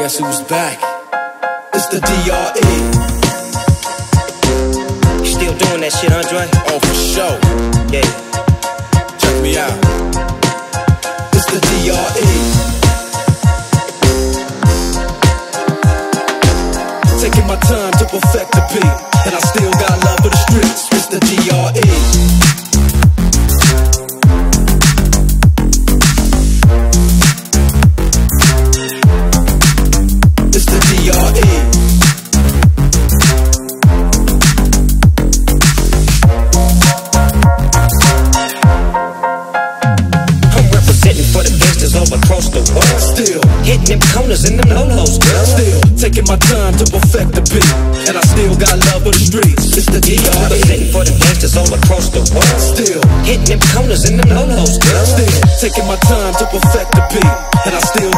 guess who's back? It's the DRE. Still doing that shit, Andre? Oh, for sure. Yeah. Check me out. It's the DRE. Taking my time to perfect the beat, for the gangsters all across the world. Still, Hitting them corners and them lolos, girl. still taking my time to perfect the beat, and I still got love for the streets. It's the DRE. for the gangsters all across the world. Still, Hitting them corners and them lolos, girl. still taking my time to perfect the beat, and I still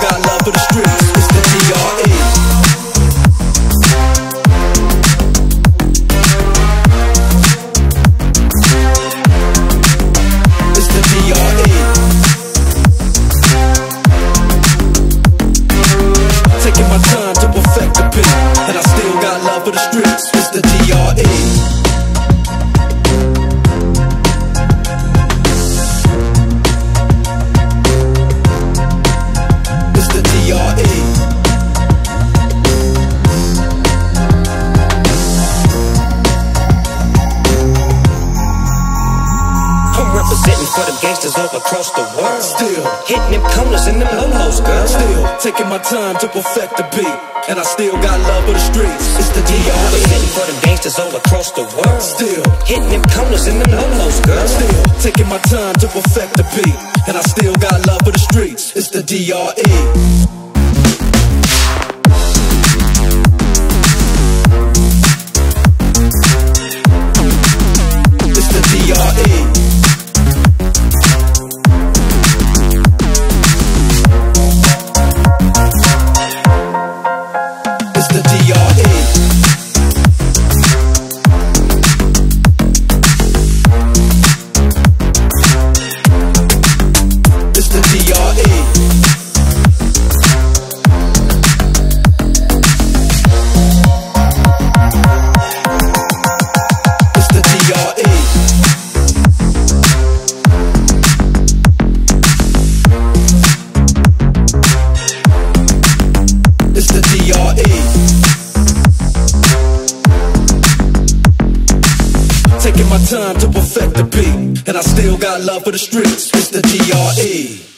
representing for the gangsters all across the world. Still, Hitting them corners and them lolos, girl. still taking my time to perfect the beat, and I still got love for the streets. It's the DRE. Representing for the gangsters all across the world. Still, Hitting them corners and them lolos, girl. still taking my time to perfect the beat, and I still got love for the streets. It's the DRE. Taking my time to perfect the beat, and I still got love for the streets. It's the DRE.